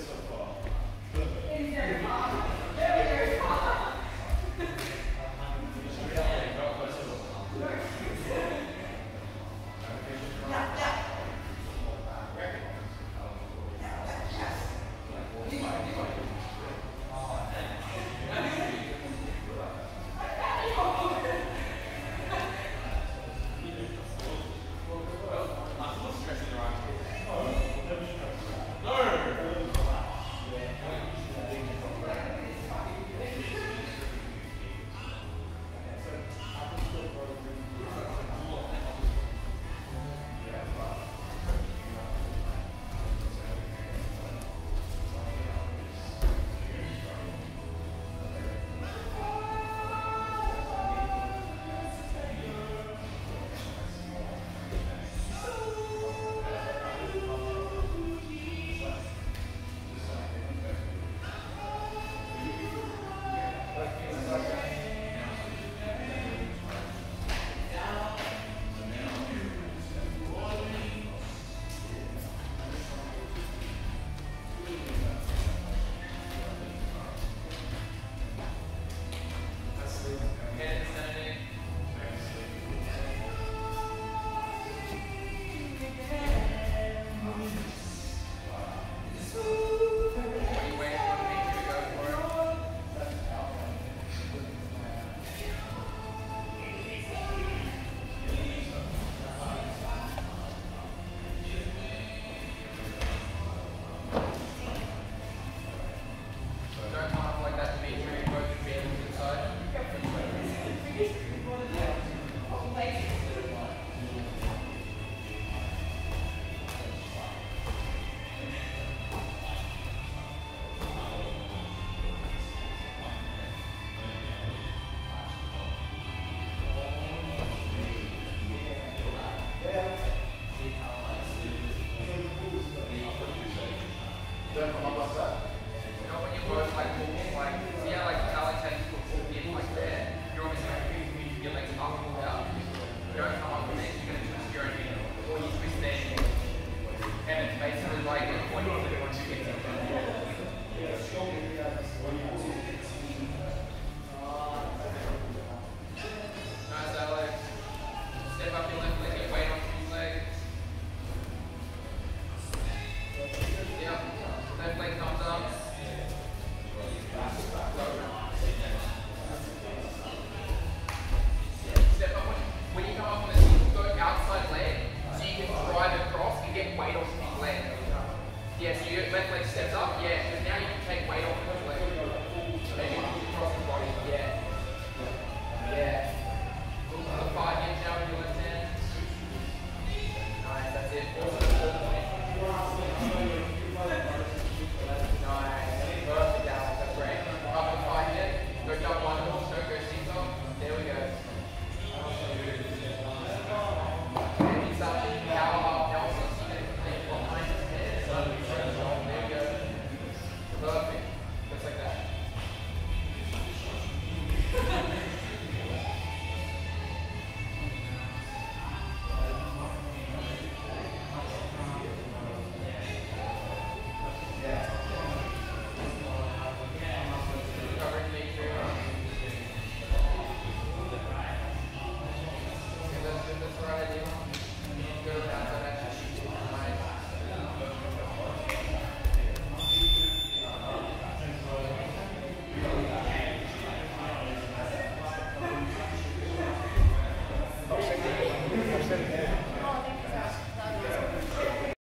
this so far.